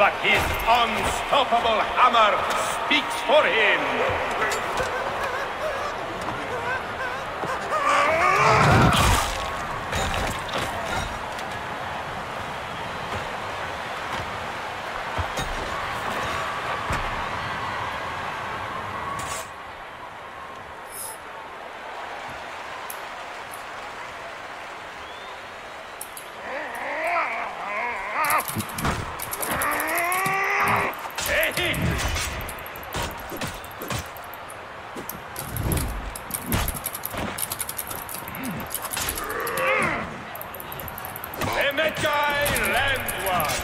but his unstoppable hammer speaks for him. Hey! Emekai Landward!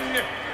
win